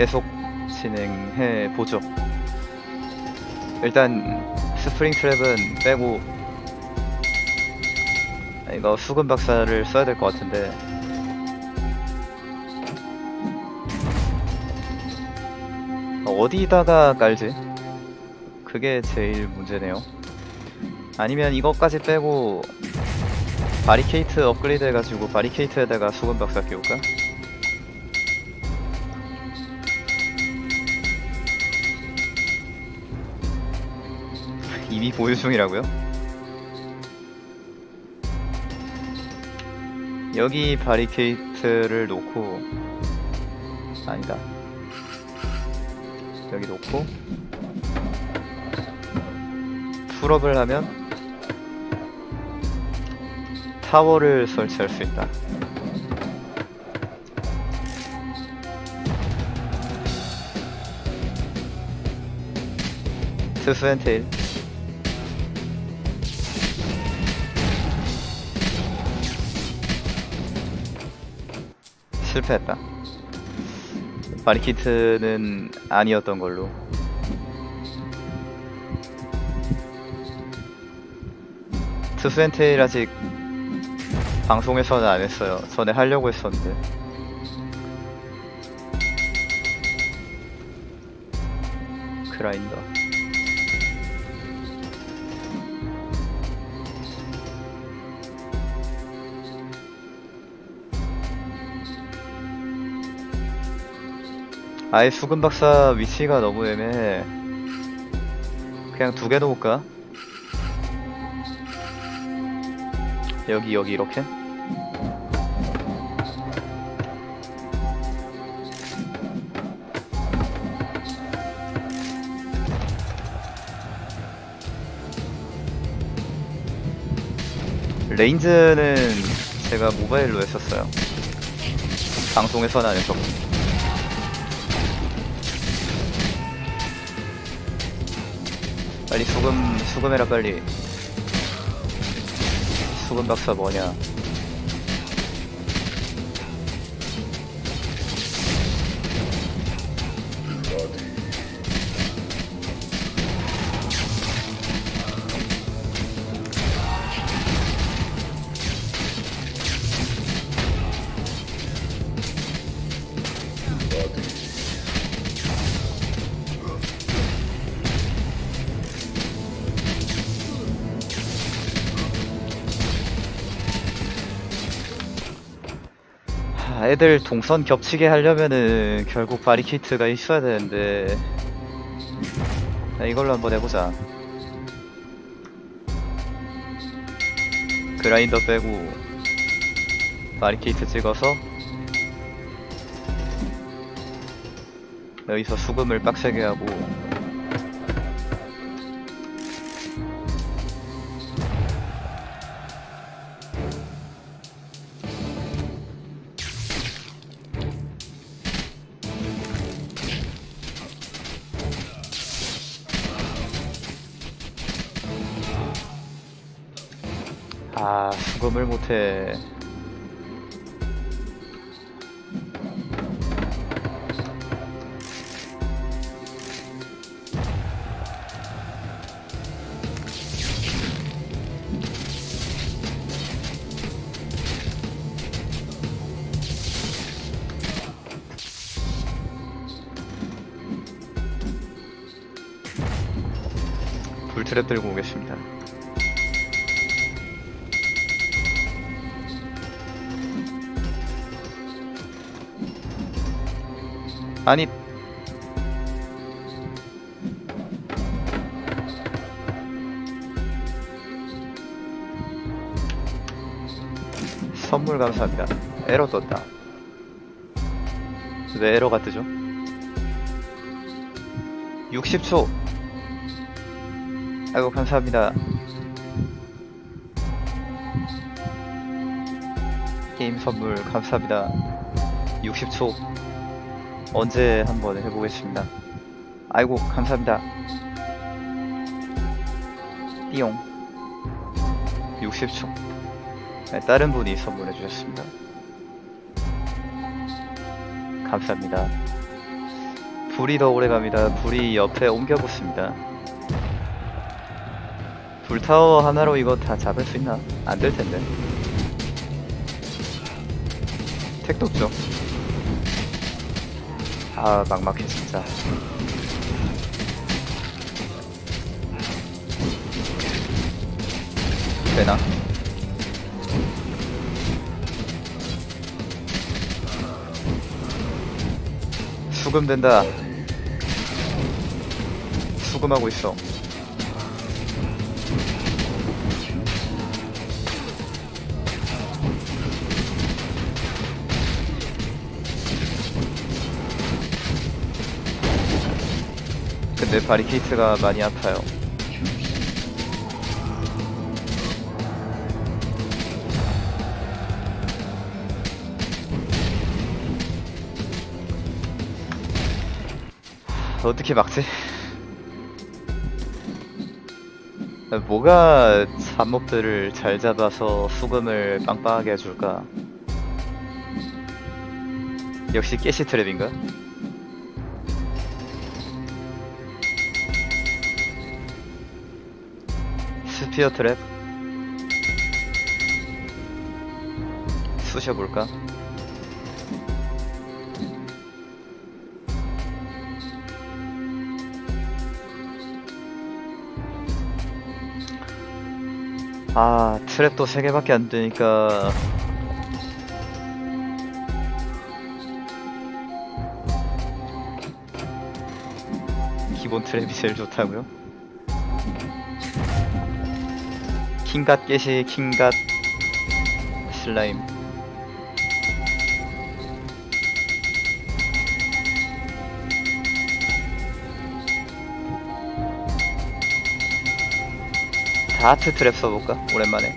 계속 진행해 보죠. 일단 spring trap은 빼고 아, 이거 수금 박사를 써야 될 것 같은데 어디다가 깔지? 그게 제일 문제네요. 아니면 이것까지 빼고 바리케이트 업그레이드 해가지고 바리케이트에다가 수금 박사 끼울까? 이미 보유 중이라고요? 여기 바리케이트를 놓고 아니다 여기 놓고 풀업을 하면 타워를 설치할 수 있다. 트스앤테일 실패했다. 바리키트는 아니었던 걸로. 트스앤테일 아직 방송에서는 안 했어요. 전에 하려고 했었는데. 그라인더. 아예 수근 박사 위치가 너무 애매해. 그냥 두 개 놓을까? 여기 여기 이렇게? 레인즈는 제가 모바일로 했었어요. 방송에서는 안 했었고. 빨리 수금, 수금해라 빨리. 수금 박사 뭐냐? 애들 동선 겹치게 하려면은 결국 바리케이트가 있어야 되는데. 자, 이걸로 한번 해보자. 그라인더 빼고 바리케이트 찍어서 여기서 수금을 빡세게 하고 수 아니. 선물 감사합니다. 에러 떴다. 왜 에러가 뜨죠? 60초. 아이고 감사합니다. 게임 선물 감사합니다. 60초 언제 한번 해보겠습니다. 아이고 감사합니다. 띠용 60초 네, 다른 분이 선물해 주셨습니다. 감사합니다. 불이 더 오래 갑니다. 불이 옆에 옮겨 붙습니다. 불타워 하나로 이거 다 잡을 수 있나? 안 될 텐데. 택도 없죠. 아, 막막해, 진짜. 되나? 수금된다. 수금하고 있어. 근데 바리케이트가 많이 아파요. 어떻게 막지? 뭐가 잡몹들을 잘 잡아서 수금을 빵빵하게 해줄까? 역시 깨시 트랩인가? 피어 트랩? 쑤셔볼까? 아 트랩도 3개밖에 안 되니까 기본 트랩이 제일 좋다고요? 킹갓 깨시 킹갓 슬라임 다하트 트랩 써볼까? 오랜만에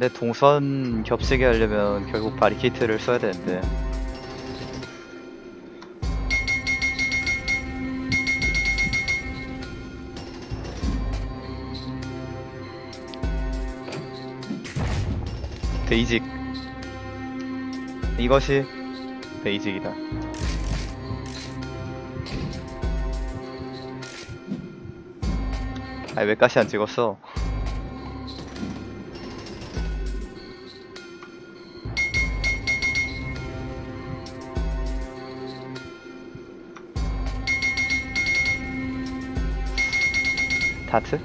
근데 동선 겹치게 하려면 결국 바리케이트를 써야 되는데. 베이직. 이것이 베이직이다. 아니 왜 가시 안 찍었어 다트?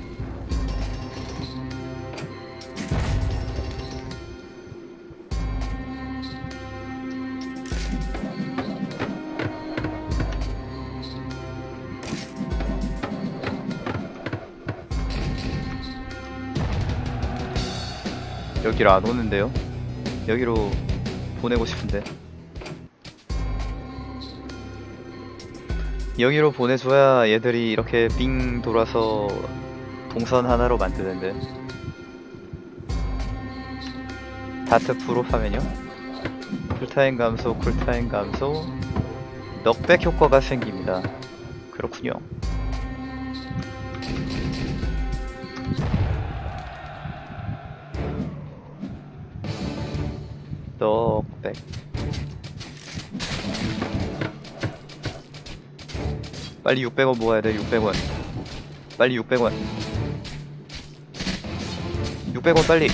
여기로 안 오는데요? 여기로 보내고 싶은데 여기로 보내줘야 얘들이 이렇게 삥 돌아서 동선 하나로 만드는데. 다트 프로 하면요? cool time 감소 cool time 감소. knockback 효과가 생깁니다. 그렇군요. 넉백 빨리 600원 모아야 돼 600원. 빨리 600원. 600원 빨리.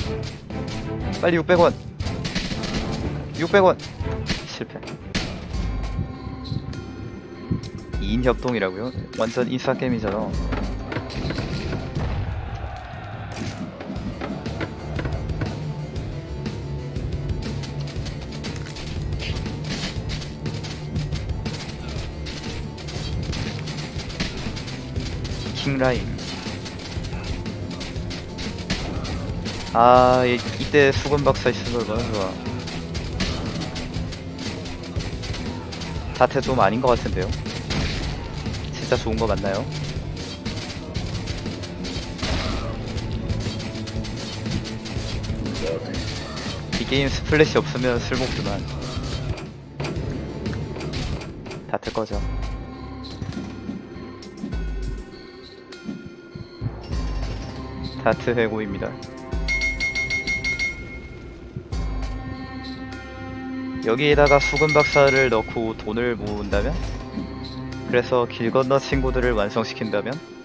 빨리 600원. 600원. 실패. 2인 협동이라고요? 완전 인싸게임이잖아 라인. 아 이, 이때 수건 박사 있으면 얼마나 좋아. 다트 좀 아닌 것 같은데요? 진짜 좋은 거 맞나요? 이 게임 splash 없으면 쓸모없구만. 다트 꺼져 다트 해고입니다. 여기에다가 수금 박사를 넣고 돈을 모은다면? 그래서 길 건너 친구들을 완성시킨다면?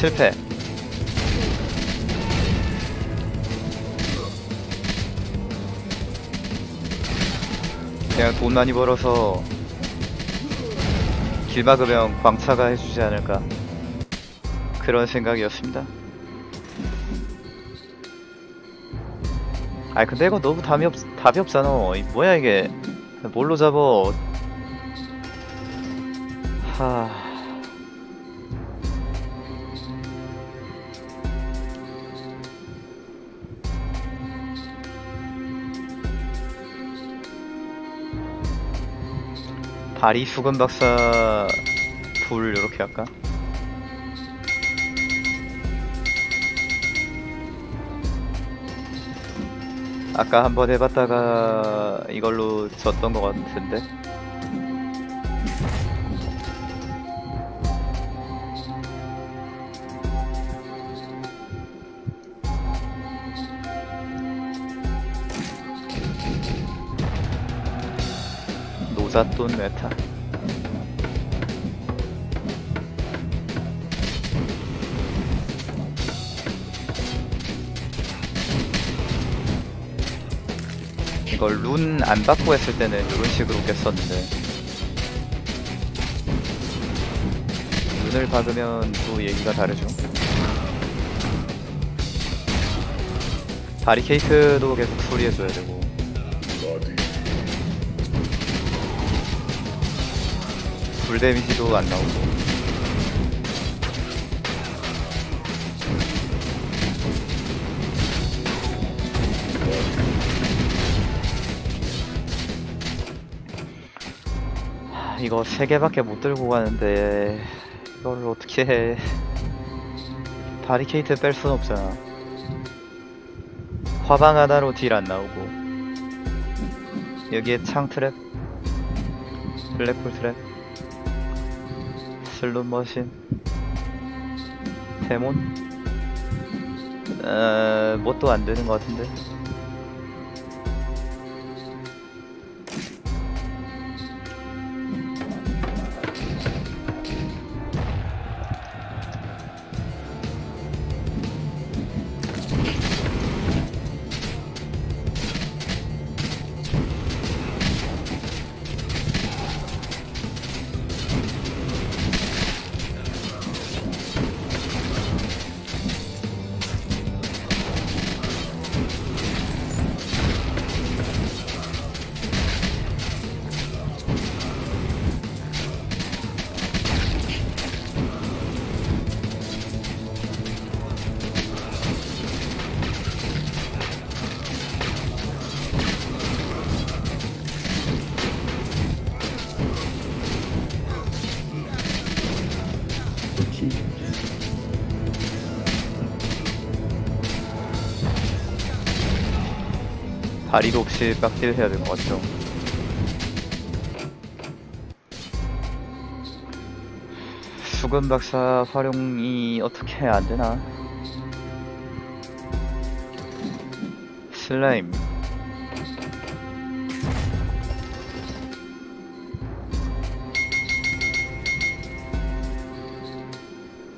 실패. 그냥 돈 많이 벌어서 길 막으면 광차가 해주지 않을까 그런 생각이었습니다. 아 근데 이거 너무 답이 없 답이 없잖아. 이 뭐야 이게 뭘로 잡어? 하. 바리 수건 박사 불 이렇게 할까? 아까 한번 해봤다가 이걸로 졌던 것 같은데 노잣돈 메타. 이걸 룬 안 받고 했을 때는 이런 식으로 깼었는데. 룬을 받으면 또 얘기가 다르죠? 바리케이트도 계속 수리해줘야 되고 불 데미지도 안 나오고. 하, 이거 세 개밖에 못 들고 가는데 이걸 어떻게 해? 바리케이트 뺄 순 없잖아. 화방 하나로 딜 안 나오고. 여기에 창 트랩? 블랙홀 트랩 슬롯 머신. 데몬? 어, 뭣도 안 되는 것 같은데 다리도 혹시 빡딜 해야 될것 같죠? 수금 박사 활용이 어떻게 안 되나? 슬라임.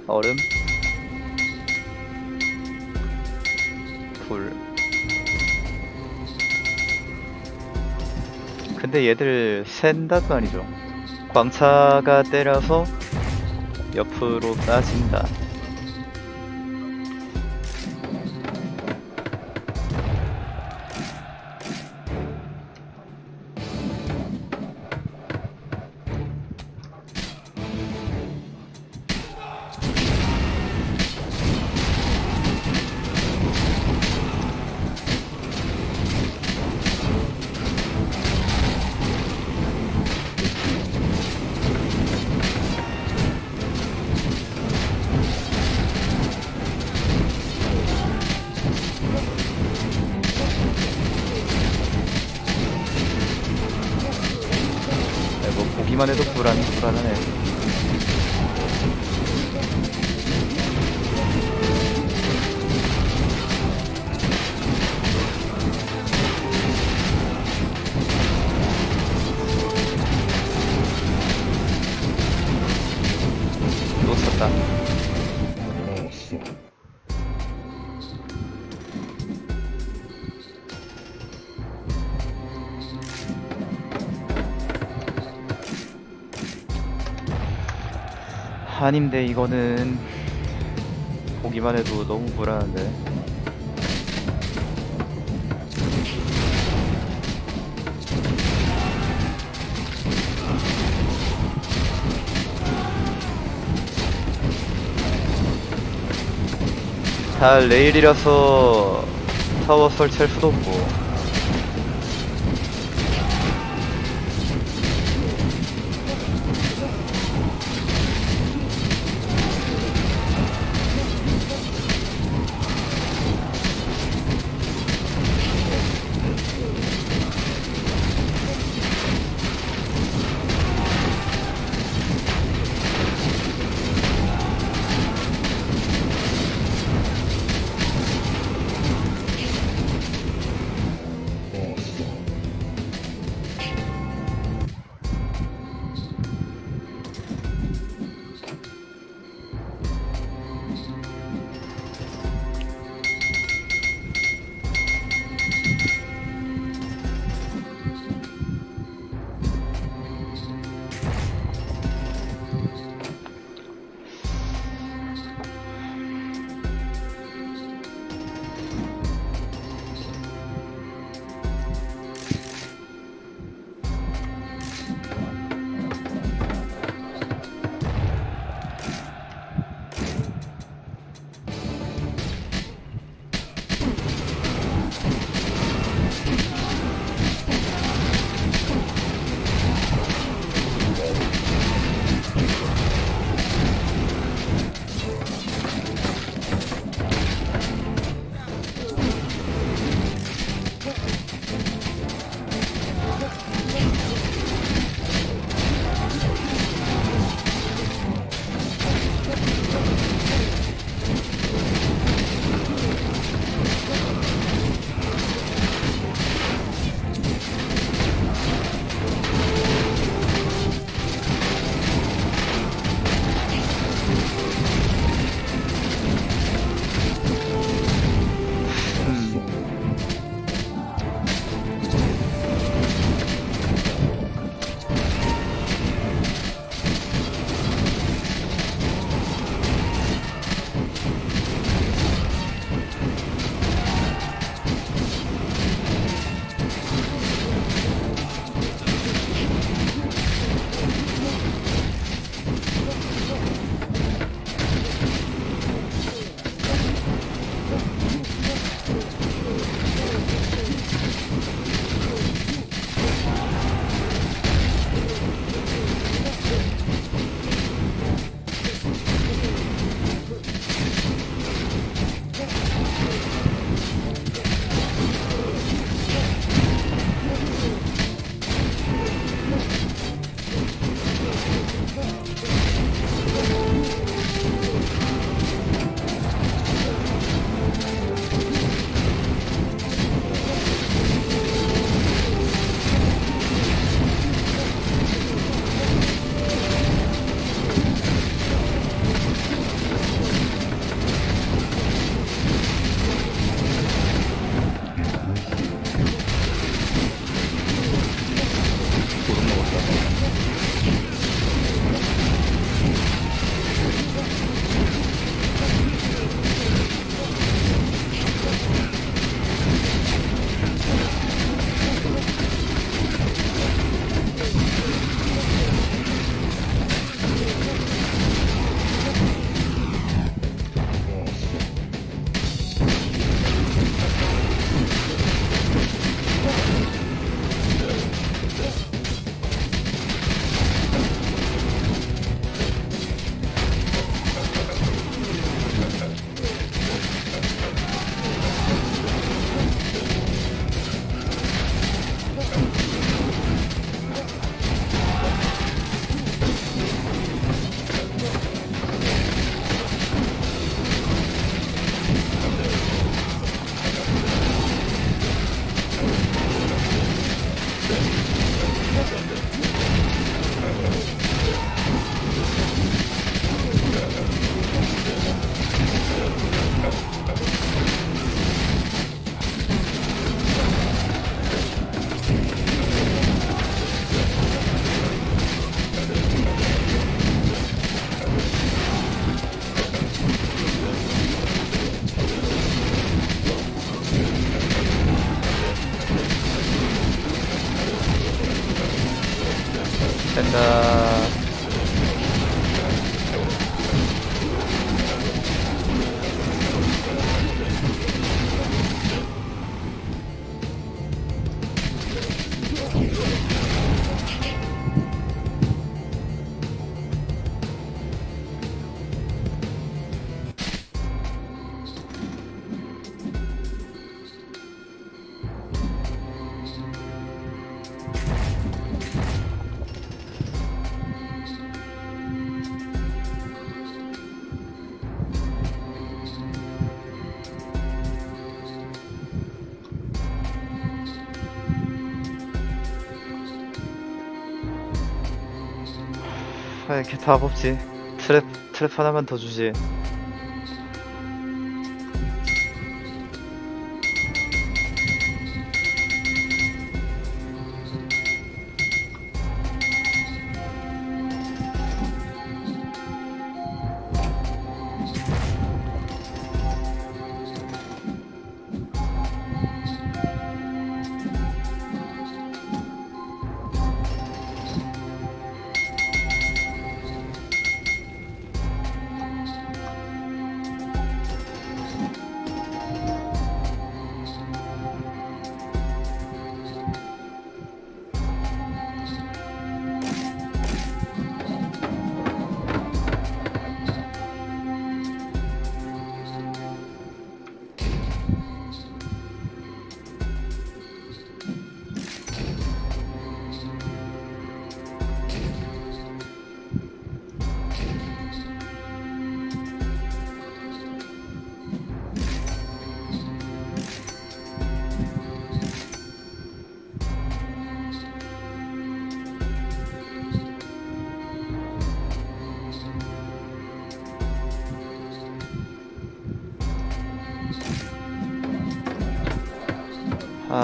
얼음 근데 얘들 샌다도 아니죠. 광차가 때려서 옆으로 따진다. 아닌데 이거는 보기만 해도 너무 불안한데. 다 레일이라서 타워 설치할 수도 없고 답 없지. 트랩, 트랩 하나만 더 주지.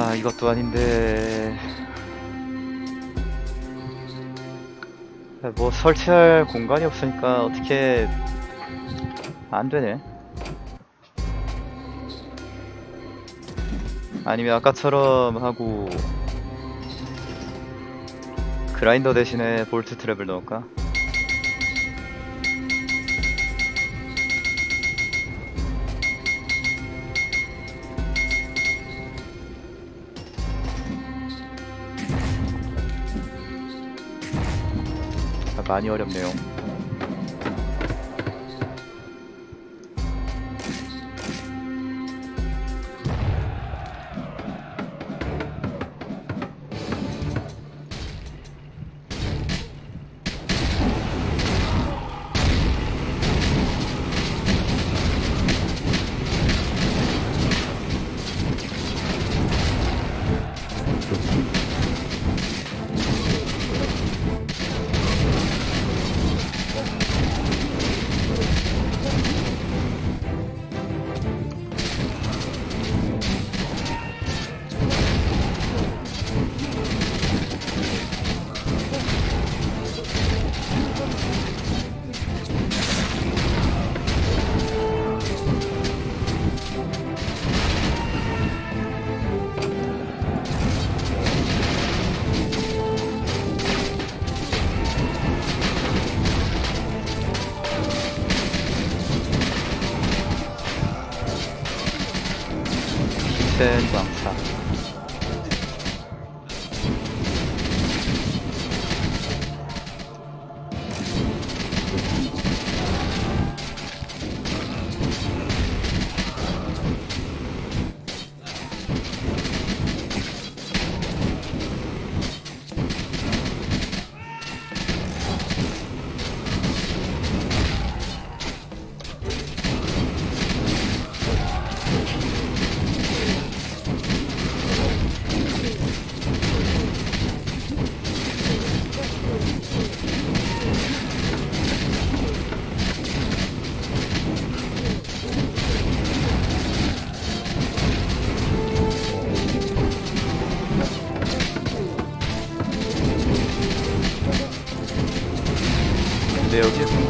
아, 이것도 아닌데. 아, 뭐 설치할 공간이 없으니까 어떻게 안 되네. 아니면 아까처럼 하고 그라인더 대신에 볼트 트랩을 넣을까? 많이 어렵네요. 큰 광사.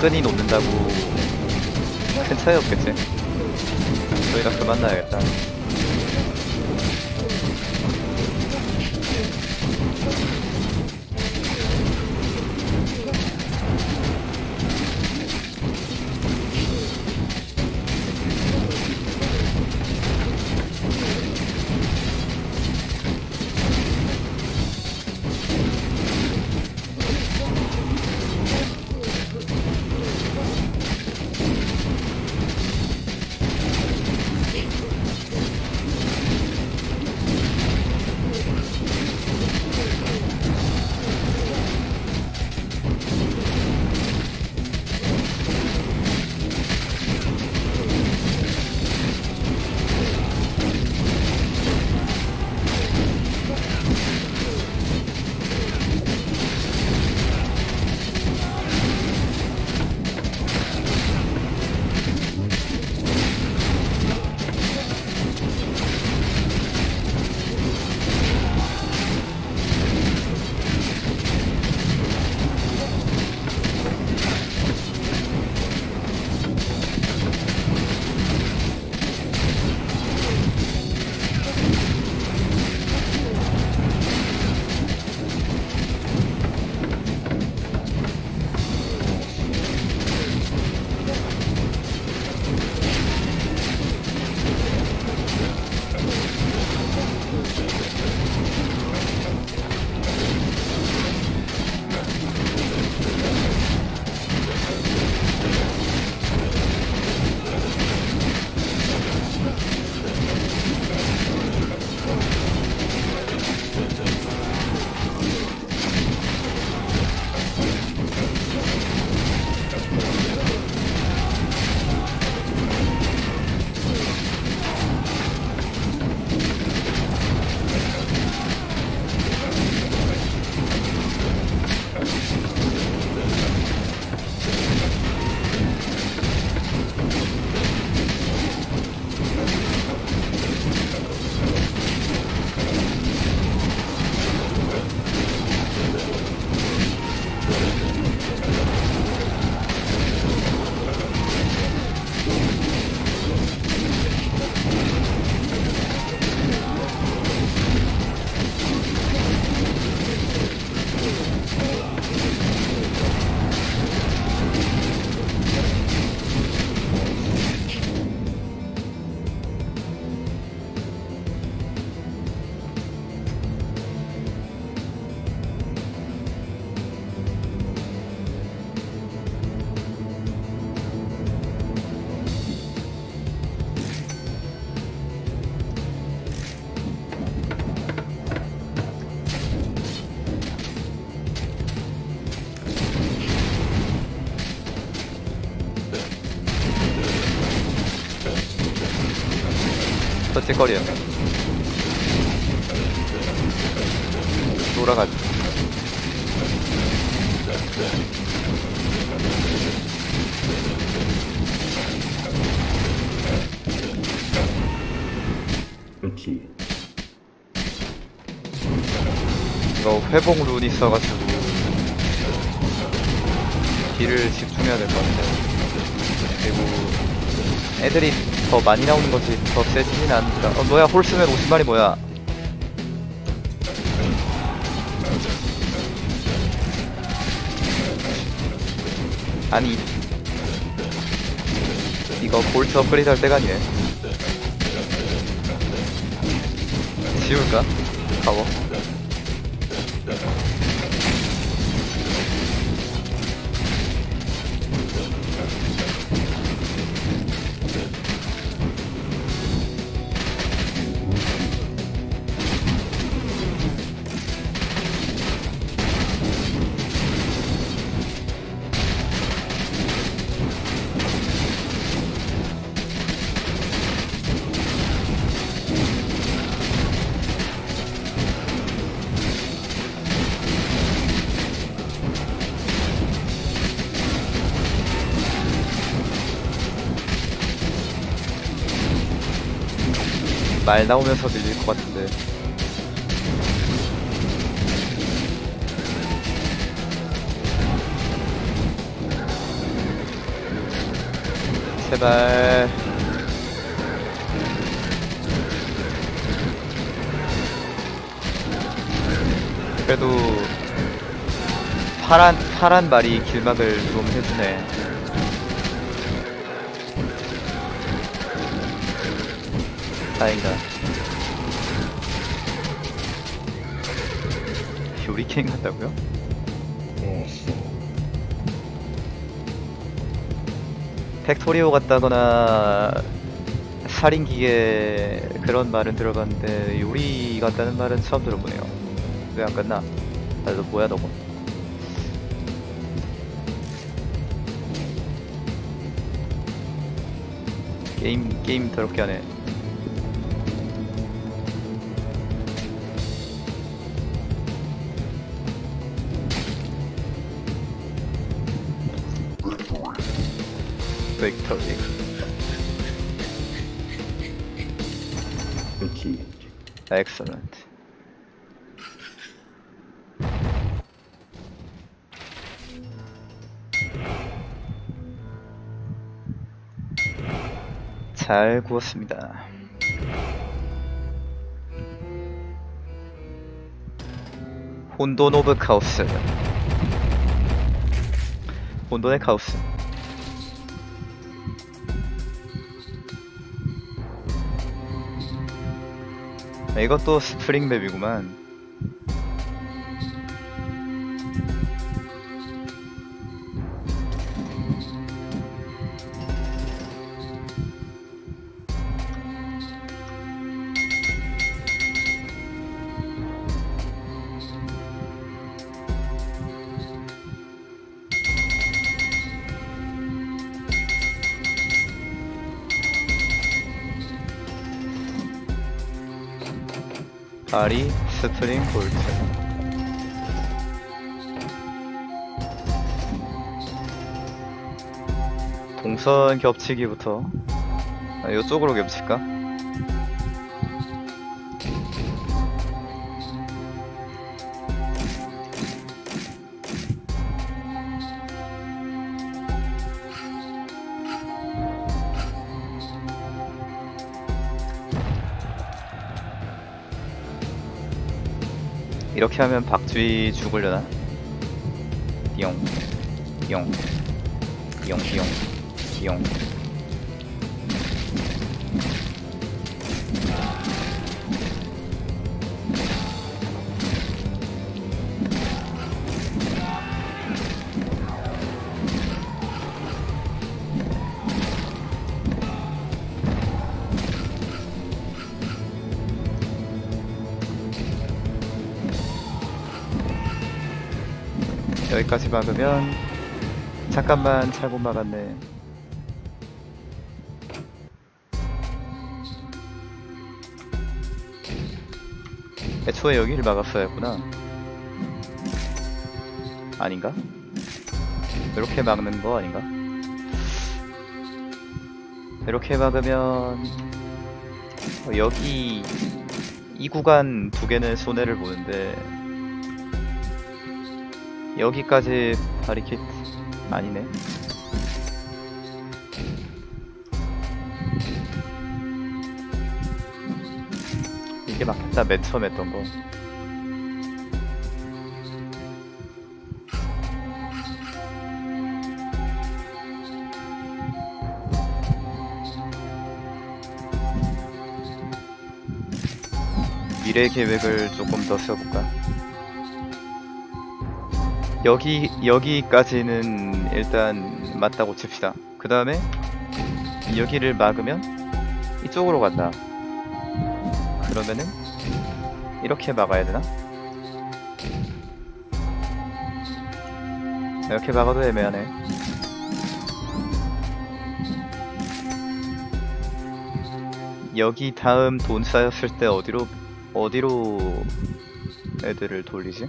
근데 여 저 찌꺼리야. 돌아가지. 그렇지. 이거 회복 룬 있어가지고 딜을 집중해야 될 것 같아. 그리고 애들이 더 많이 나오는 거지 더 세지진 않으니까. 어 뭐야 홀스맨 50마리 뭐야? 아니 이거 볼트 업그레이드 할 때가 아니네. 지울까? 가워. 말 나오면서 밀릴 것 같은데. 제발. 그래도 파란 파란 말이 길막을 좀 해주네. 다행이다. 요리케인 같다고요? 팩토리오 같다거나 살인기계 그런 말은 들어봤는데 요리 같다는 말은 처음 들어보네요. 왜 안 갔나? 아, 너 뭐야 너거? 게임 게임 더럽게 하네. 벡터리. 그렇지. Excellent. 잘 구웠습니다. 혼돈 오브 카오스. 혼돈의 카오스. 이것도 스프링 맵이구만. 바리 스프링 볼트. 동선 겹치기부터 아, 이쪽으로 겹칠까? 이렇게 하면 박쥐 죽으려나? 띠용. 띠용. 띠용 띠용 띠용 여기까지 막으면 잠깐만 잘 못 막았네 애초에 여기를 막았어야 했구나. 아닌가? 이렇게 막는 거 아닌가? 이렇게 막으면 어, 여기 이 구간 두 개는 손해를 보는데 여기까지 바리케이트 아니네. 이게 맞겠다 맨 처음 했던 거. 미래 계획을 조금 더 세워볼까? 여기 여기까지는 일단 맞다고 칩시다. 그 다음에 여기를 막으면 이쪽으로 간다. 그러면은 이렇게 막아야 되나? 이렇게 막아도 애매하네. 여기 다음 돈 쌓였을 때 어디로 어디로 애들을 돌리지?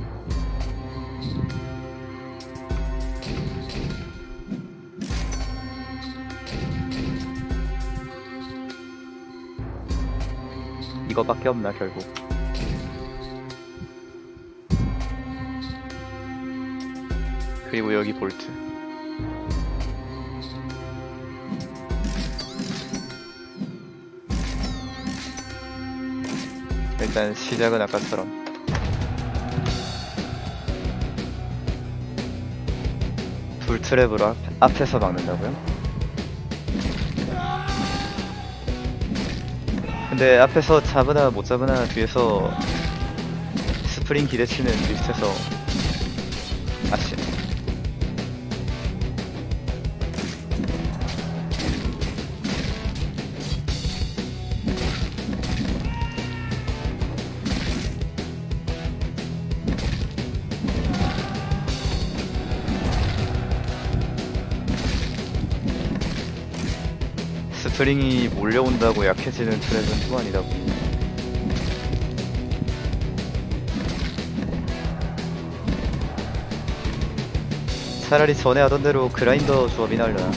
이거밖에 없나 결국. 그리고 여기 볼트. 일단 시작은 아까처럼. 불 트랩으로 앞, 앞에서 막는다고요? 근데 앞에서 잡으나 못 잡으나 뒤에서 스프링 기대치는 비슷해서 아씨 스프링이 몰려온다고 약해지는 트랩은 또 아니라고. 차라리 전에 하던 대로 그라인더 조합이나 하려나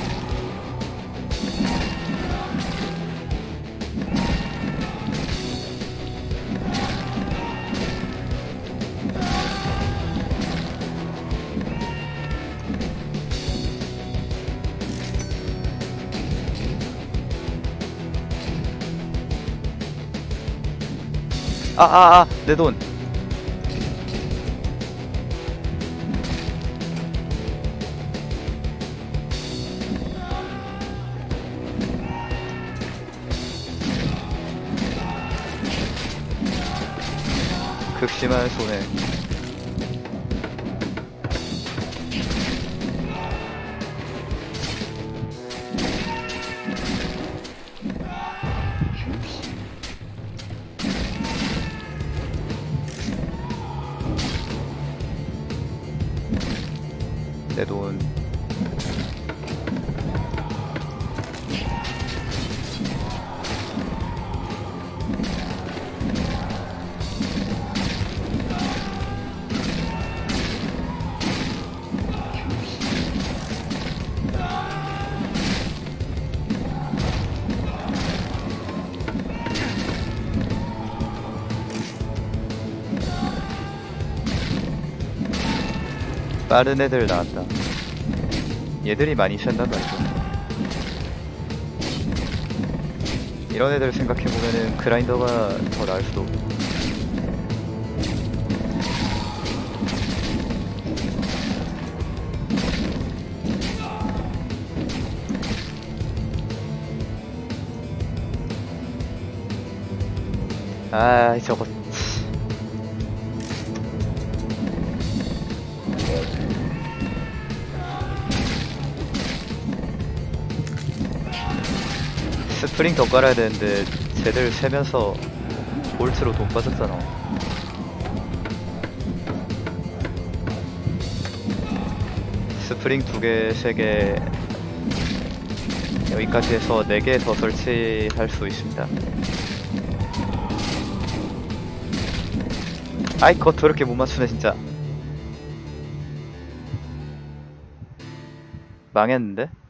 아, 아, 아, 내 돈. 극심한 손해. 빠른 애들 나왔다. 얘들이 많이 샌단 말이죠. 이런 애들 생각해보면은 그라인더가 더 나을 수도. 아, 저거. 스프링 더 깔아야 되는데 쟤들 새면서 볼트로 돈 빠졌잖아. 스프링 두 개, 세 개, 여기까지 해서 네개더 설치할 수 있습니다. 아이 거 더럽게 못 맞추네 진짜 망했는데?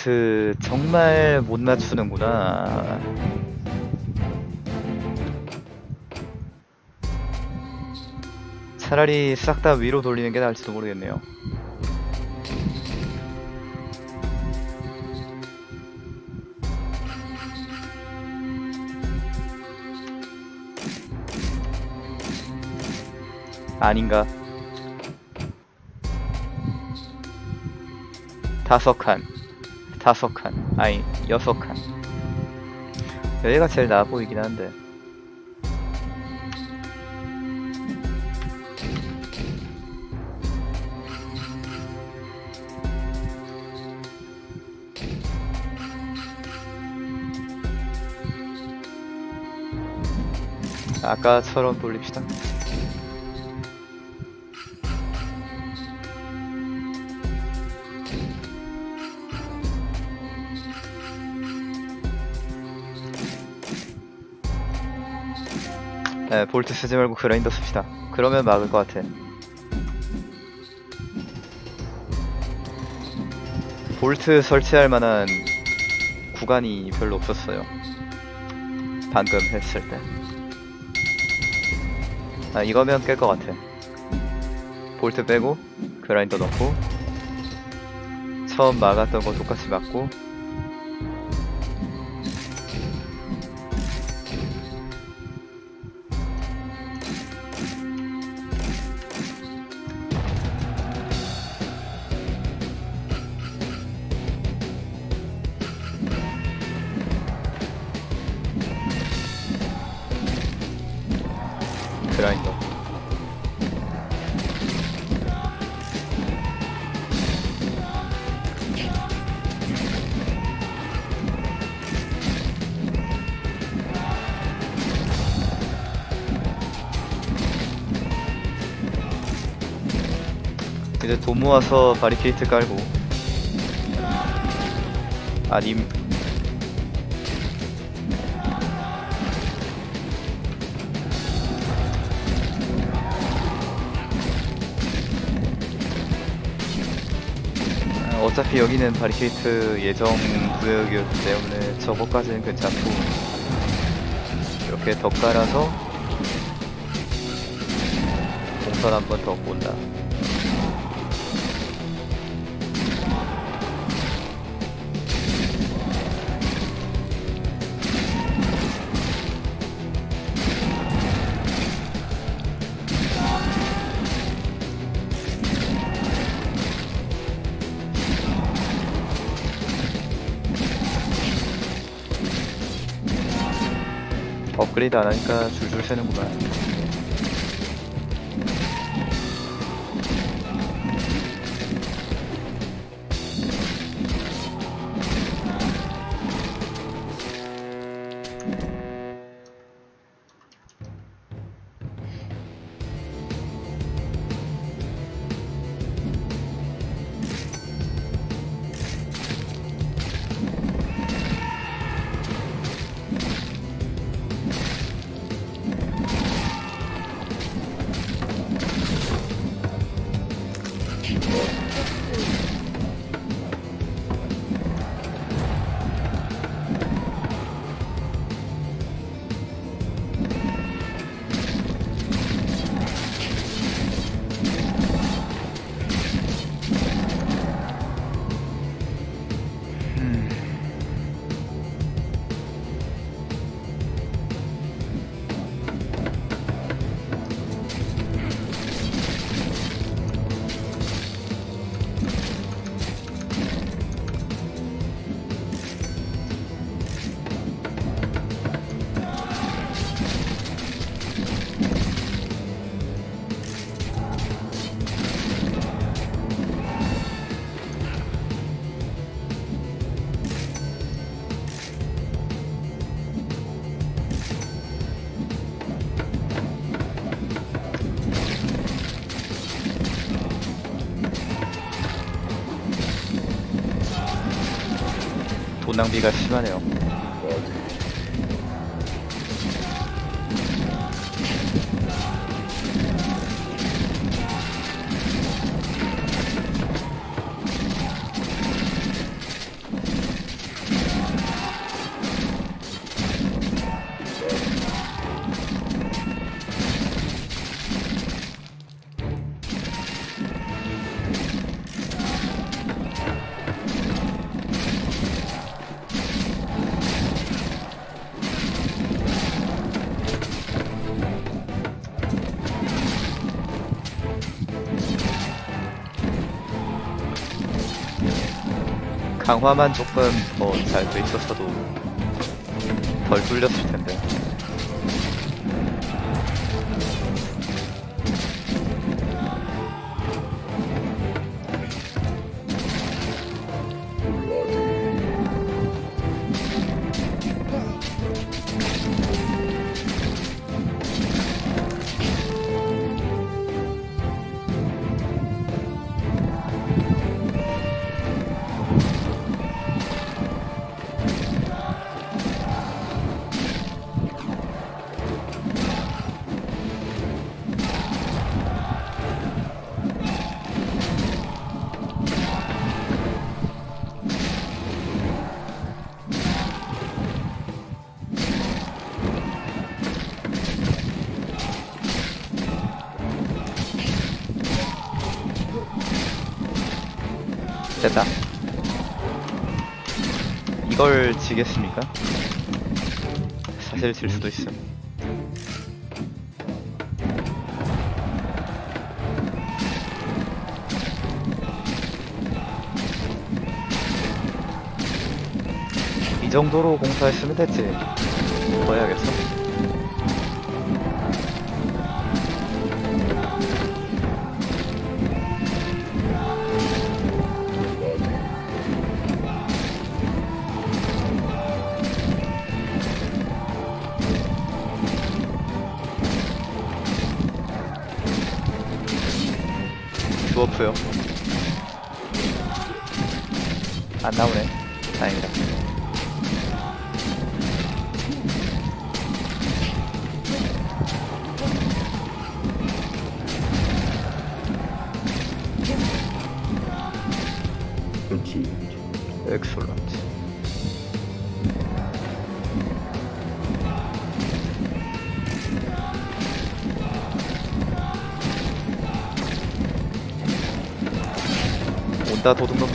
아 볼트 정말 못 맞추는구나 차라리 싹 다 위로 돌리는 게 나을지도 모르겠네요. 아닌가? 다섯 칸, 다섯 칸, 아니 여섯 칸. 여기가 제일 나아 보이긴 한데. 아까처럼 돌립시다. 네, 볼트 쓰지 말고 그라인더 씁시다. 그러면 막을 것 같아. 볼트 설치할 만한 구간이 별로 없었어요. 방금 했을 때. 아, 이거면 깰 것 같아. 볼트 빼고, 그라인더 넣고, 처음 막았던 거 똑같이 막고, 이제 돈 모아서 바리케이트 깔고. 아님. 아, 어차피 여기는 바리케이트 예정 구역이었기 때문에 저거까지는 괜찮고 이렇게 더 깔아서 동선 한 번 더 꼰다 업그레이드 안 하니까 줄줄 새는구만 돈 낭비가 심하네 강화만 조금 더잘돼 있었어도 덜 뚫렸을 텐데. 이걸 지겠습니까? 사실 질 수도 있음. 이 정도로 공사했으면 됐지.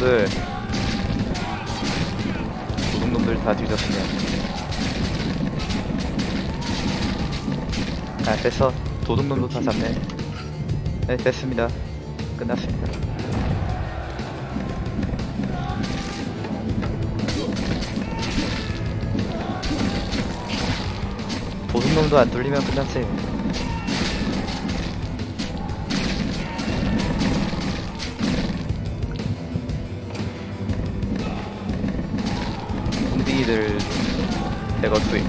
놈들. 도둑 놈들 다 뒤졌으면. 아 됐어. 도둑 놈도 다 잡네. 네 됐습니다. 끝났습니다. 도둑 놈도 안 뚫리면 끝났지. 웅 딩이들 대거 투입.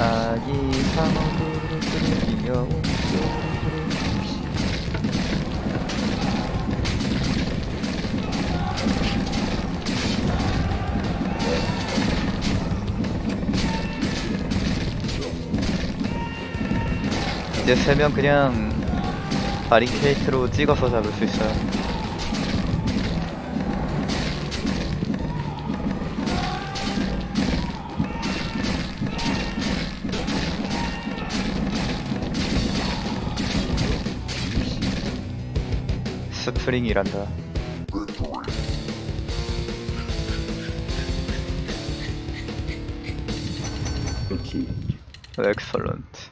아기 상어들을 뚫리며 이제 세면 그냥 바리케이트로 찍어서 잡을 수 있어요. 스프링이란다. 그렇지. Excellent.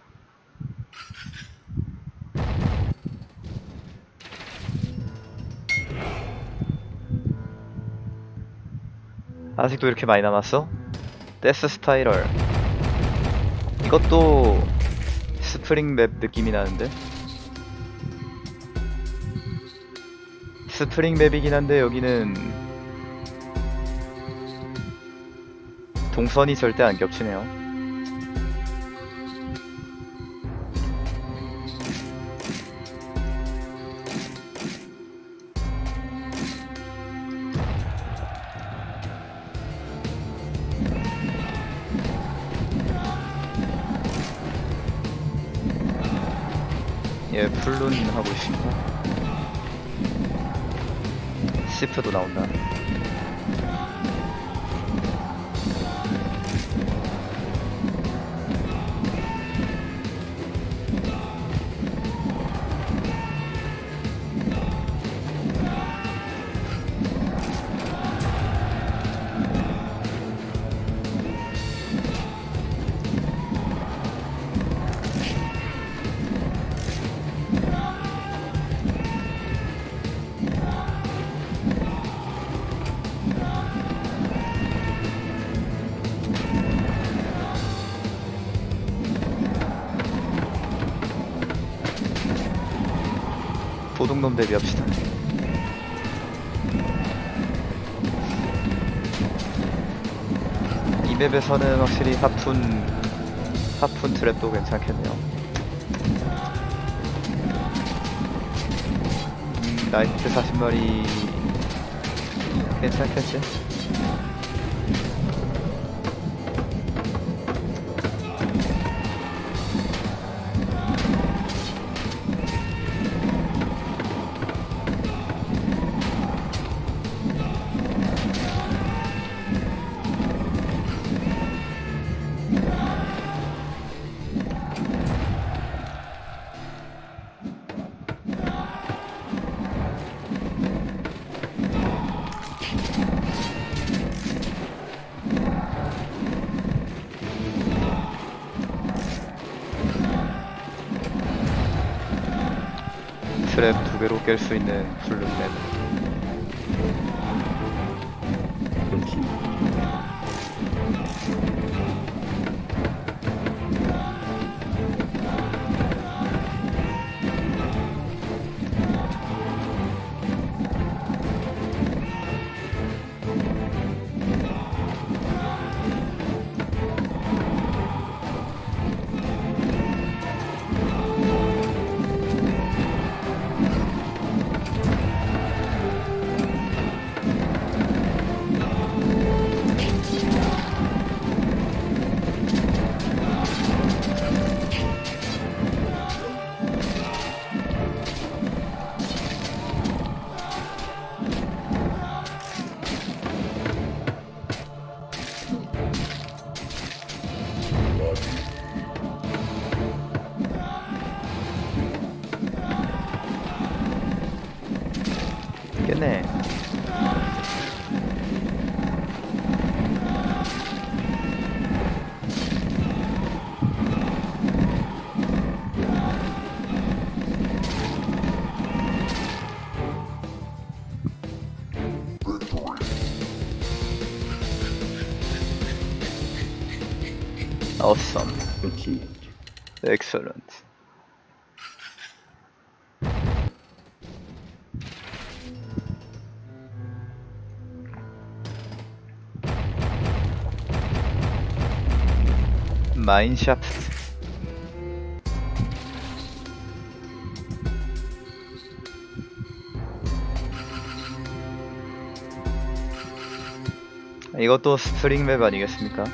아직도 이렇게 많이 남았어? Death Spiral. 이것도 스프링 map 느낌이 나는데? 스프링 map이긴 한데 여기는 동선이 절대 안 겹치네요. 시프도 나온다. 도둑놈 대비합시다. 이 맵에서는 확실히 하푼 하푼 트랩도 괜찮겠네요. 음, 나이트 40마리 괜찮겠지? 깰 수 있는 excellent. 마인샤프트 이것도 스프링 맵 아니겠습니까?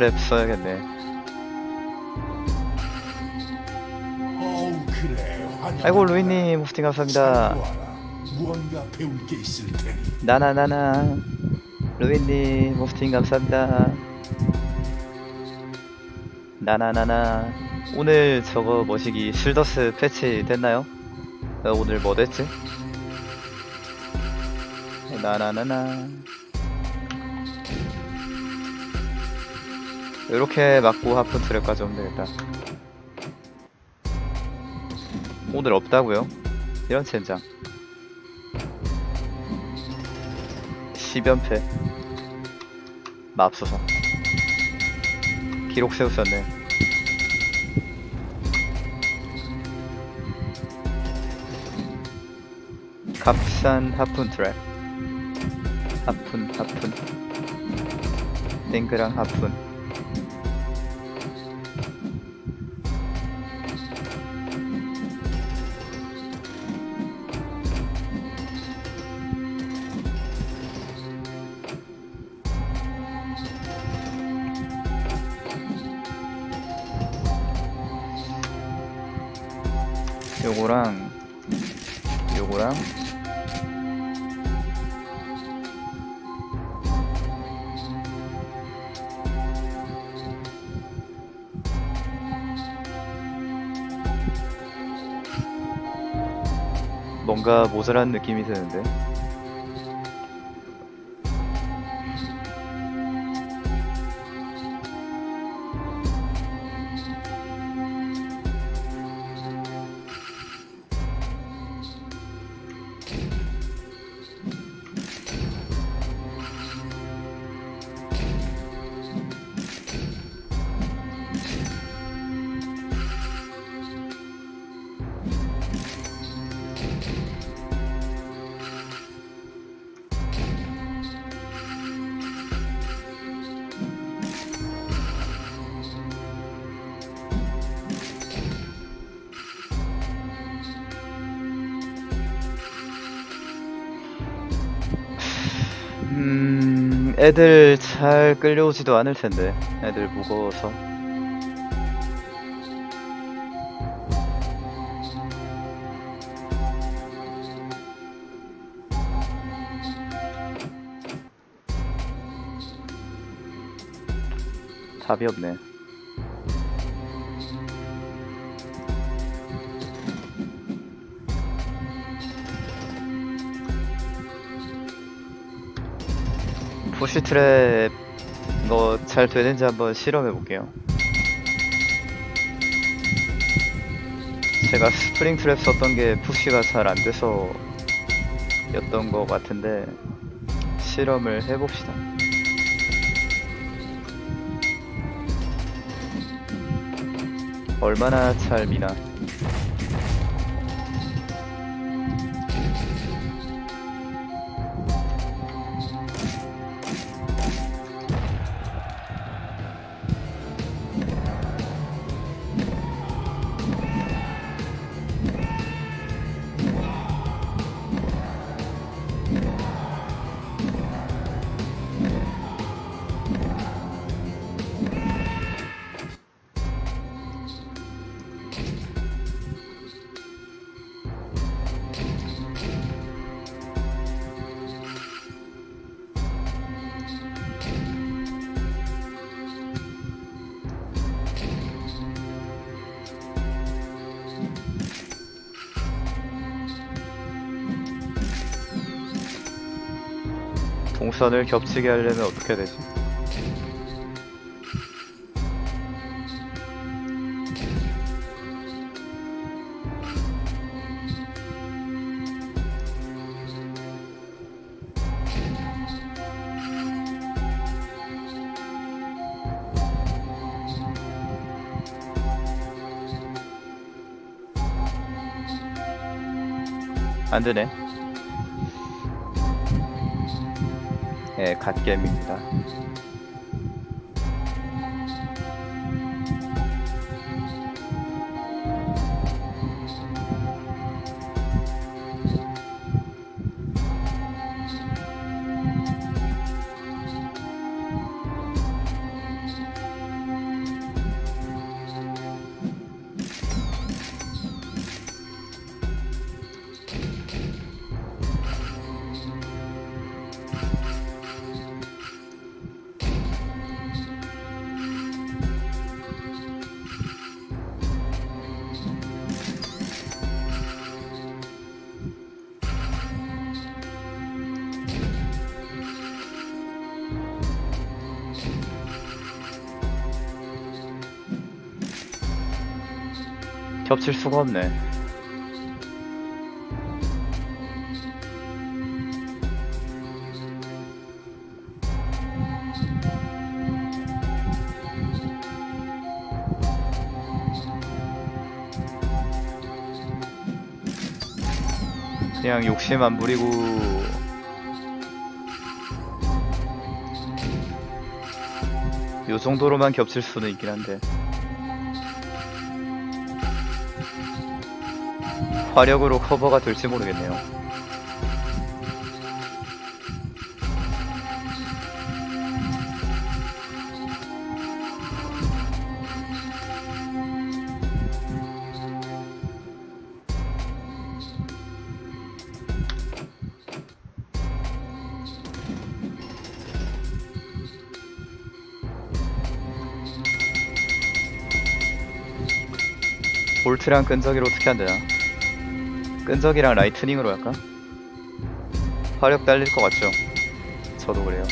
트랩 써야겠네. 아이고 루이님 호스팅 감사합니다. 나나나나 루이님 호스팅 감사합니다. 나나나나 오늘 저거 뭐시기 실더스 패치 됐나요? 나 오늘 뭐 됐지? 나나나나 이렇게 맞고 하프 트랩 가져오면 되겠다. 오늘 없다고요? 이런 젠장. 10연패. 맙소사. 기록 세우셨네. 값싼 하푼 트랩 하푼 하푼. 땡그랑 하푼 모자란 느낌이 드는데 애들 잘 끌려오지도 않을 텐데 애들 무거워서. 답이 없네 push trap 이거 잘 되는지 한번 실험해 볼게요. 제가 spring trap 썼던 게 push가 잘 안 돼서 였던 것 같은데 실험을 해봅시다. 얼마나 잘 미나. 동선을 겹치게 하려면 어떻게 되지? 안 되네. 갓겜입니다. 겹칠 수가 없네. 그냥 욕심 안 부리고 요 정도로만 겹칠 수는 있긴 한데 화력으로 커버가 될지 모르겠네요. 볼트랑 끈적이를 어떻게 한대나? 끈적이랑 라이트닝으로 할까? 화력 딸릴 것 같죠? 저도 그래요.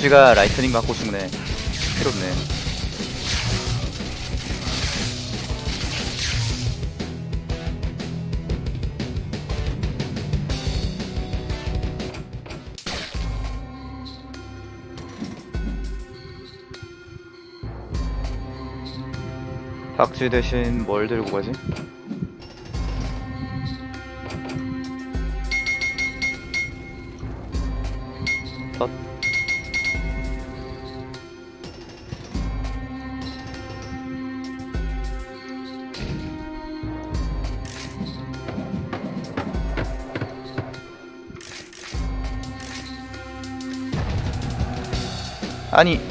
박쥐가 라이트닝 맞고 죽네. 새롭네. 박쥐 대신 뭘 들고 가지? 아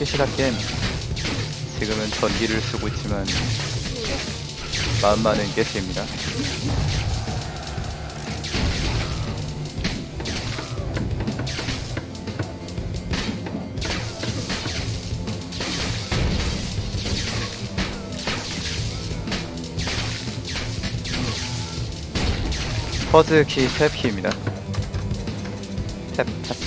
캐시다 겜 지금은 전기를 쓰고 있지만 마음만은 게시입니다. 퍼즈 키 탭 키입니다. 탭 탭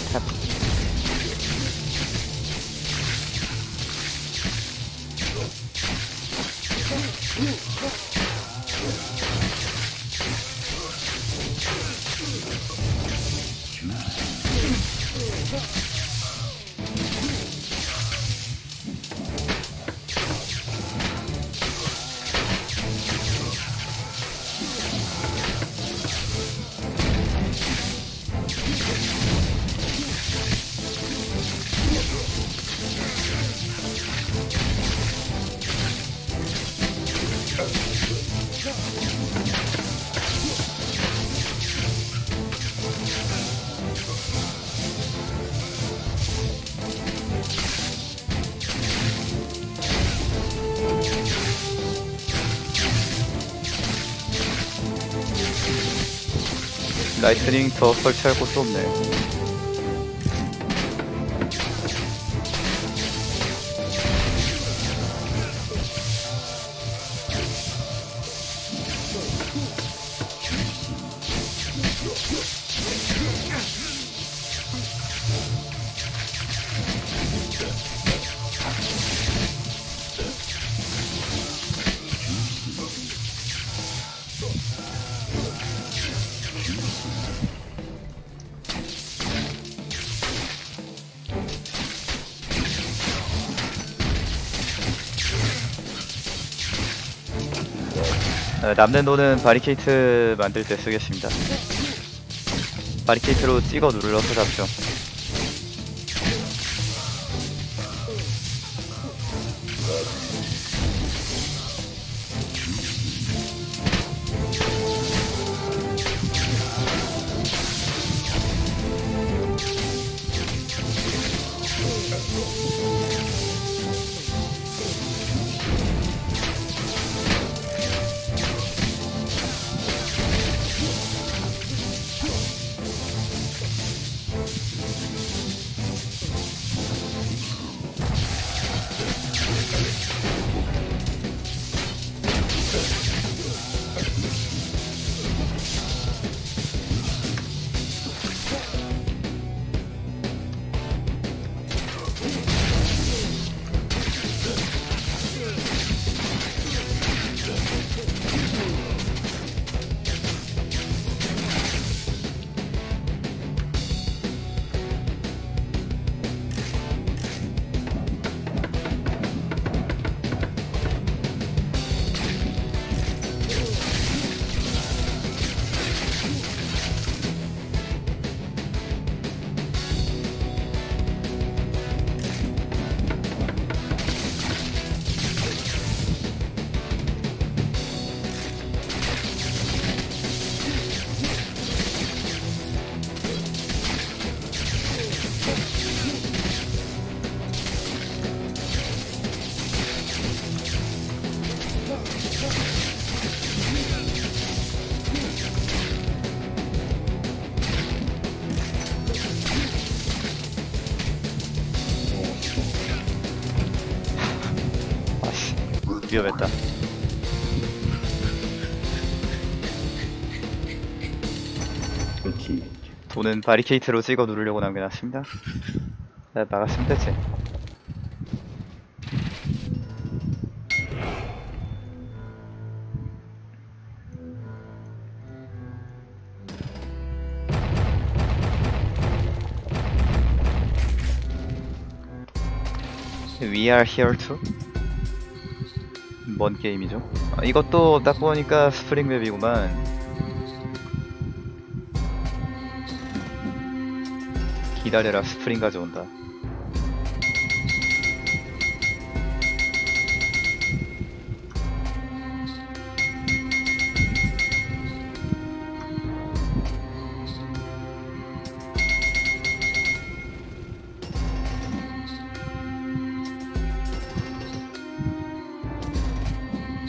라이트닝 더 설치할 곳도 없네. 남는 돈은 바리케이트 만들 때 쓰겠습니다. 바리케이트로 찍어 눌러서 잡죠. 위험했다. 그렇지. 돈은 바리케이트로 찍어 누르려고 남겨놨습니다. 네, 나갔으면 됐지. We are here too? 뭔 게임이죠? 아, 이것도 딱 보니까 스프링 맵이구만. 기다려라 스프링 가져온다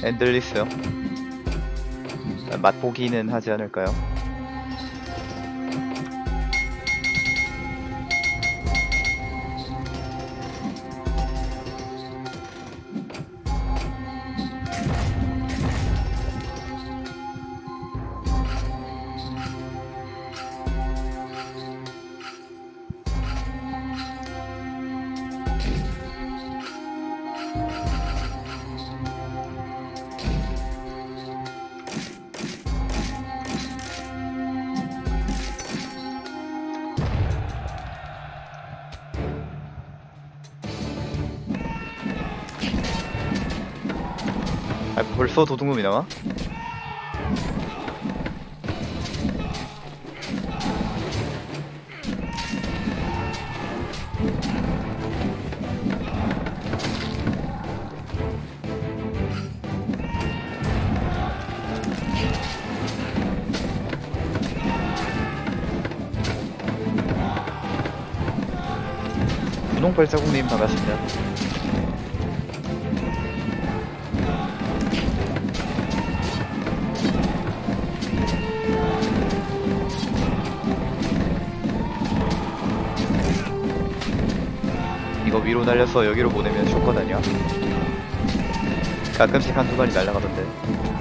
엔들리스요 아, 맛보기는 하지 않을까요? 도둑놈이 나와? 발자국님 반갑습니다. 이거 위로 날려서 여기로 보내면 아니야? 가끔씩 한두 발이 날아가던데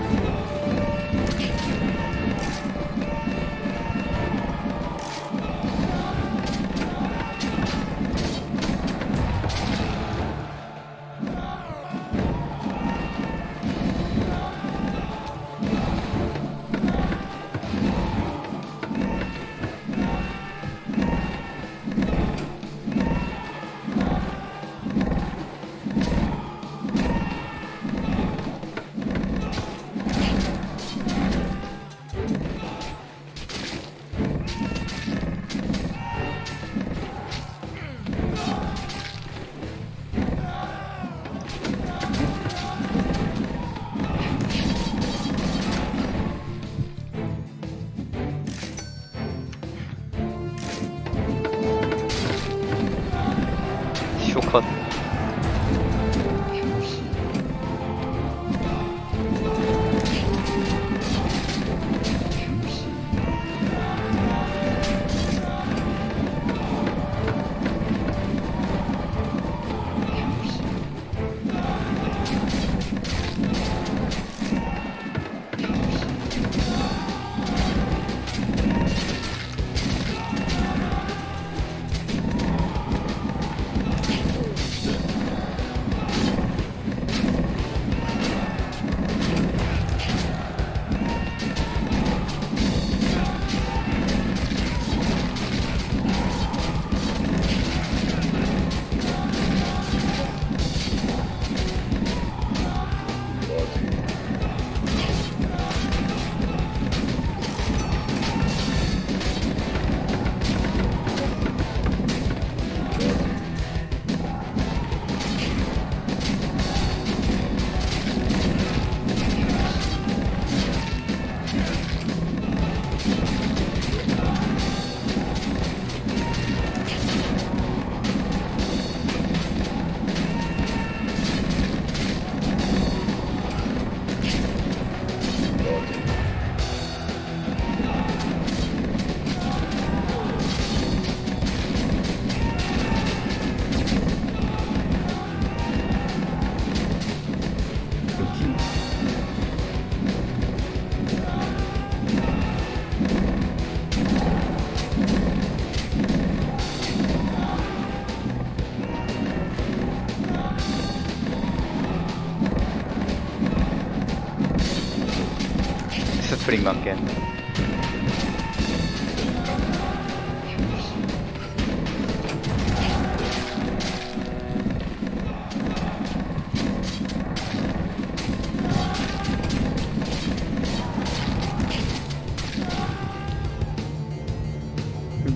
스프링 만겜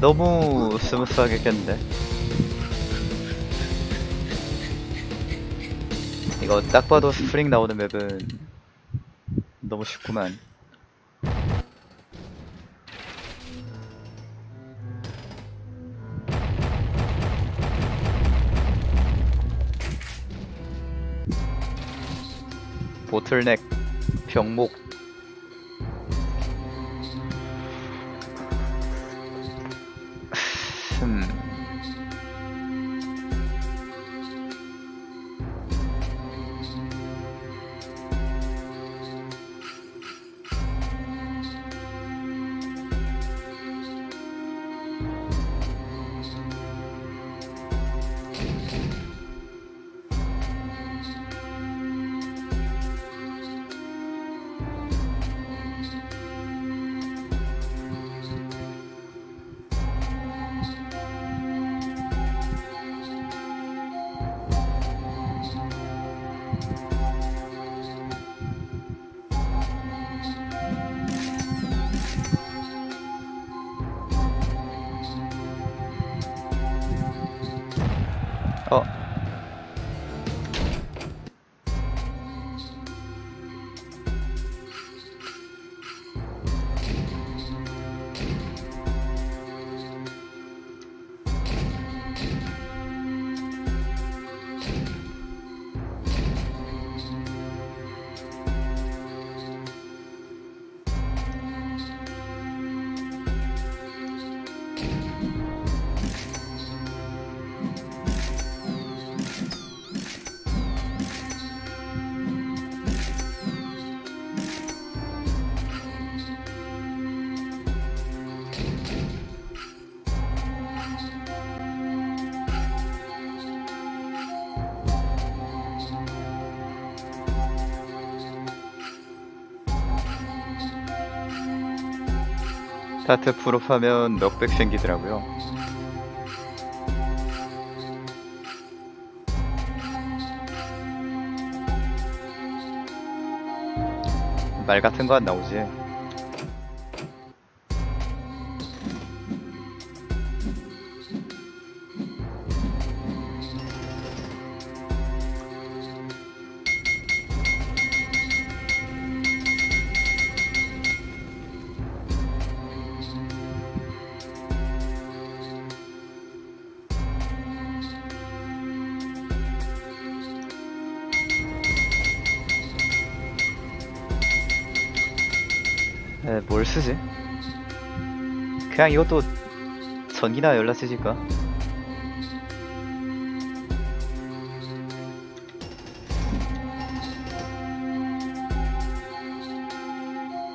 너무 스무스하게 깼는데? 이거 딱 봐도 스프링 나오는 맵은 너무 쉽구만 보틀넥 병목 다트 풀업하면 넉백 생기더라고요. 말 같은 거 안 나오지. 그냥 이것도 전기나 연락 쓰실까?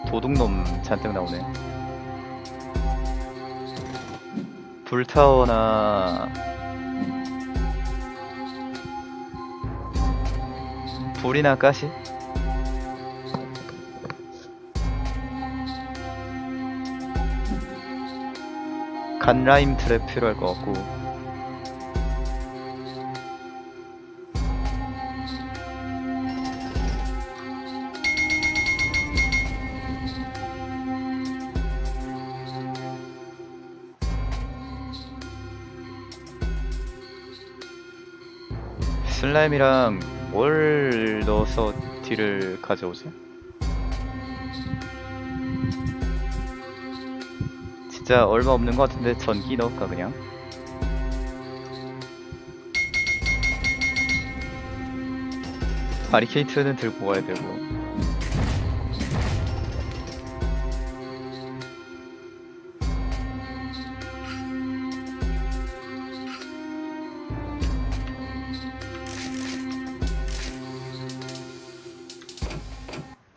도둑놈 잔뜩 나오네. 불타워나 불이나 가시? 간라임 트랩 필요할 것 같고 슬라임이랑 뭘 넣어서 딜을 가져오지? 진짜 얼마 없는 것 같은데 전기 넣을까 그냥? 바리케이트는 들고 가야 되고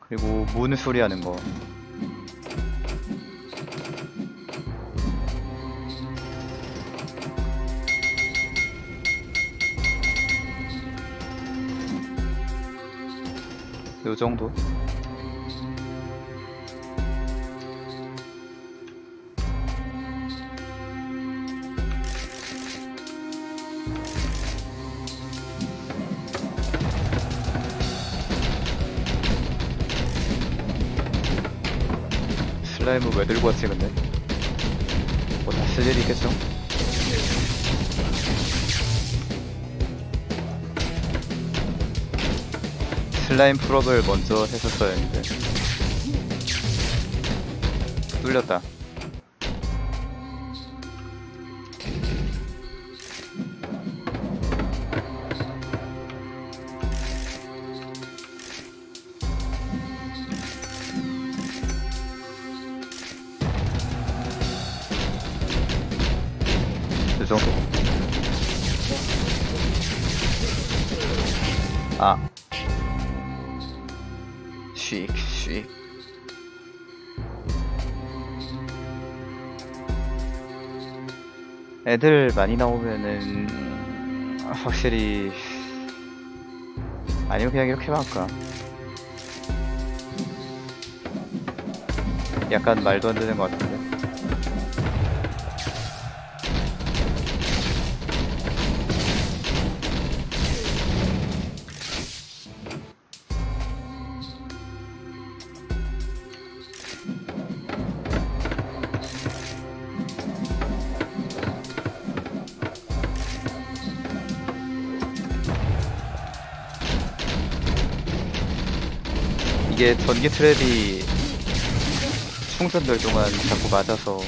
그리고 문 소리 하는 거 요 정도? 슬라임을 왜 들고 왔지 근데? 뭐 다 쓸 일이 있겠죠? 슬라임 풀업을 먼저 했었어야 했는데. 뚫렸다 애들 많이 나오면은 확실히 아니면 그냥 이렇게 할까? 약간 말도 안 되는 것 같은데. 이게 전기 트랩이 충전될 동안 자꾸 맞아서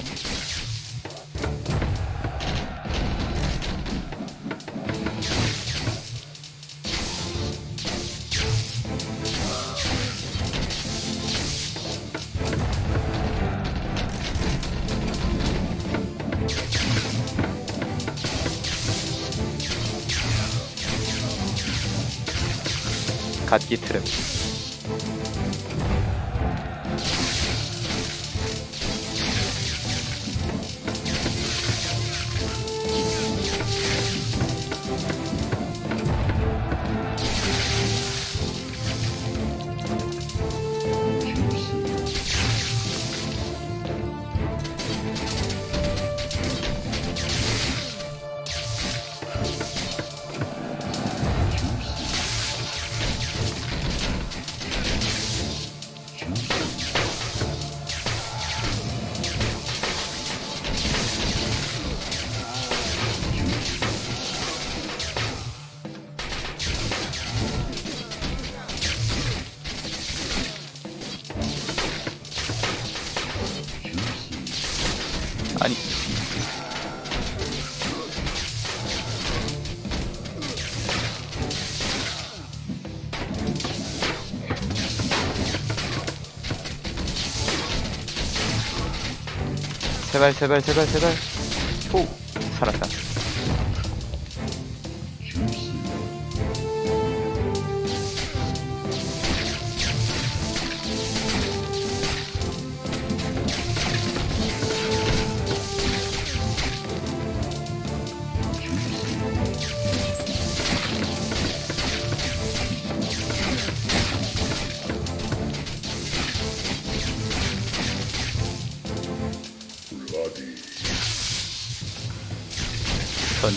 제발 제발 제발 제발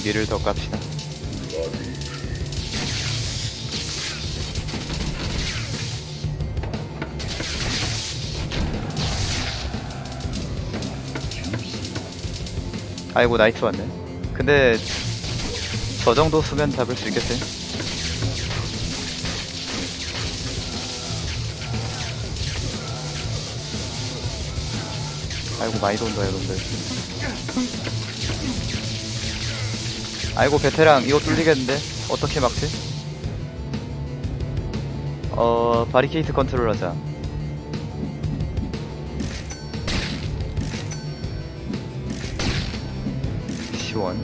전기를 더 깝시다. 아이고 나이트 왔네. 근데 저 정도 수면 잡을 수 있겠지? 아이고 많이 돈다 여러분들 아이고 베테랑 이거 뚫리겠는데? 어떻게 막지? 어 바리케이트 컨트롤 하자. 시원.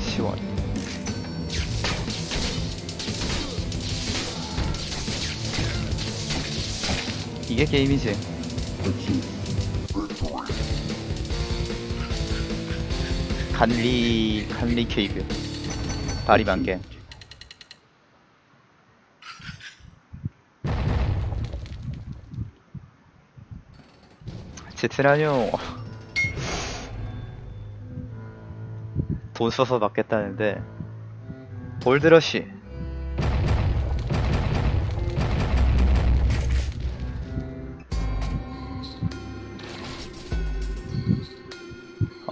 시원. 이게 게임이지 간리 간리 케이브 발이 만개. 제트라뇨. 돈 써서 받겠다는데. 볼드러시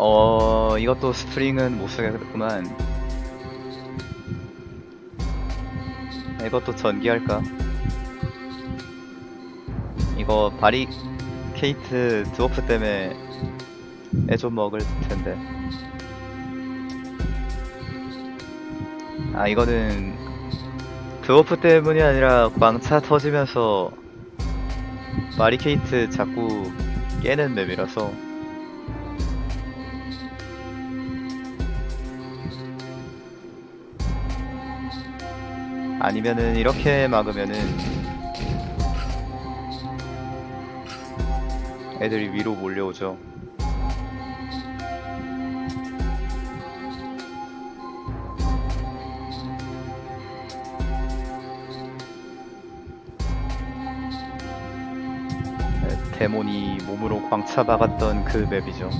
어 이것도 스프링은 못 쓰겠구만. 이것도 전기할까? 이거 바리케이트 드워프 때문에 애 좀 먹을 텐데. 아 이거는 드워프 때문이 아니라 광차 터지면서 바리케이트 자꾸 깨는 맵이라서 아니면은 이렇게 막으면은 애들이 위로 몰려오죠. 네, 데몬이 몸으로 광차 박았던 그 맵이죠.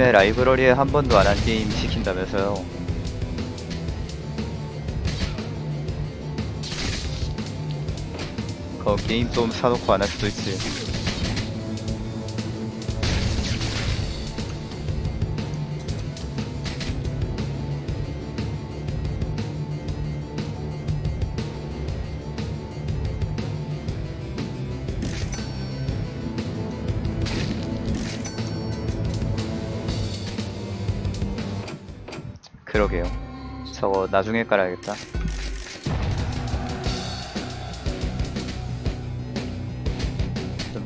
스팀의 라이브러리에 한 번도 안 한 게임 시킨다면서요. 그 게임 좀 사놓고 안 할 수도 있지. 나중에 깔아야겠다.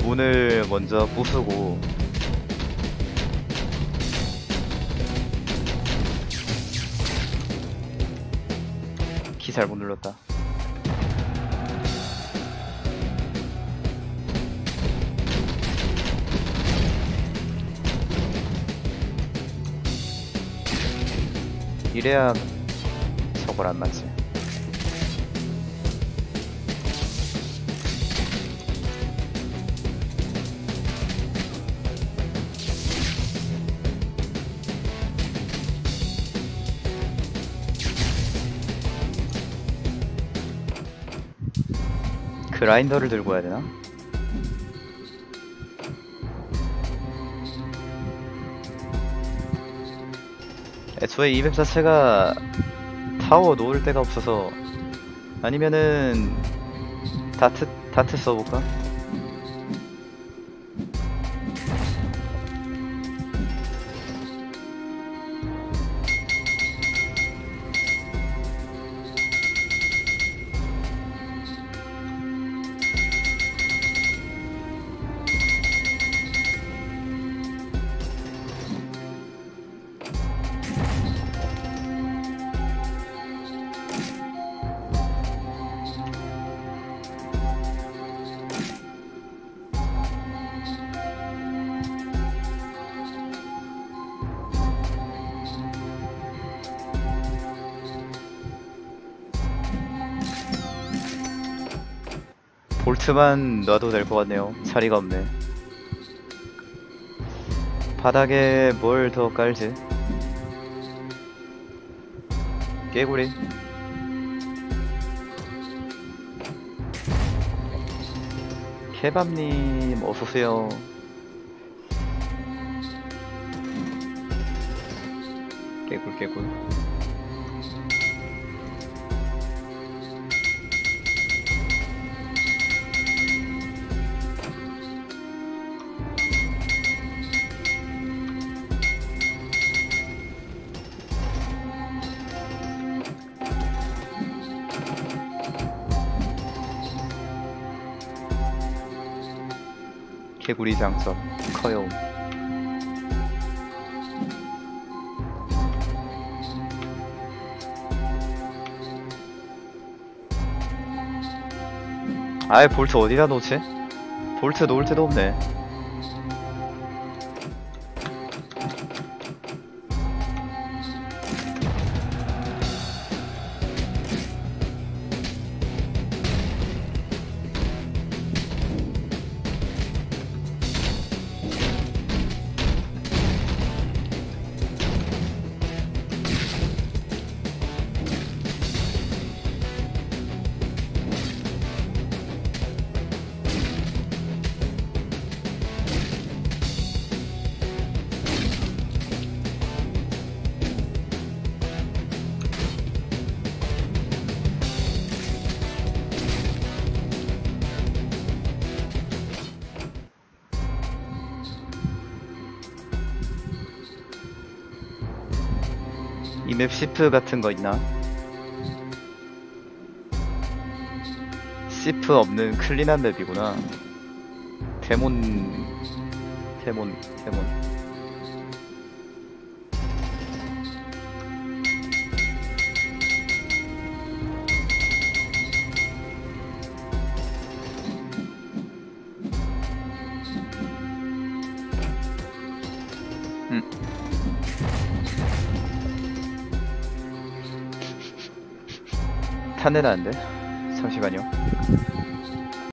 문을 먼저 부수고 키 잘못 눌렀다. 이래야 겁을 안 나지. 그라인더를 들고 와야 되나? 애초에 204채가 타워 놓을 데가 없어서 아니면은 다트 다트 써볼까? 볼트만 놔도 될 것 같네요. 자리가 없네. 바닥에 뭘 더 깔지? 깨구리. 케밥님 어서오세요. 깨굴 깨굴. 개구리 장점 커요. 아예 볼트 어디다 놓지? 볼트 놓을 데도 없네. 시프 같은 거 있나? 시프 없는 클린한 맵이구나. 데몬, 데몬, 데몬. 탄내 나는데? 잠시만요.